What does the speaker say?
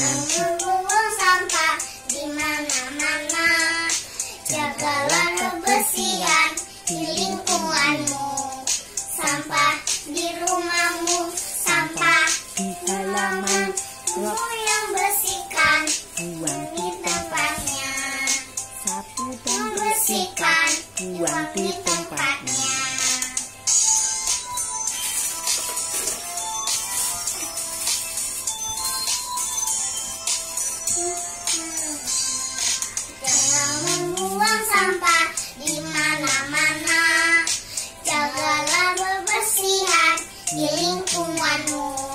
membuang sampah di mana-mana. Jagalah kebersihan di lingkunganmu. Sampah di rumahmu, sampah di halaman kamu yang bersihkan buang di tempatnya. sapu dan Bersihkan buang di tempatnya Jangan membuang sampah di mana-mana. Jagalah kebersihan di lingkungan.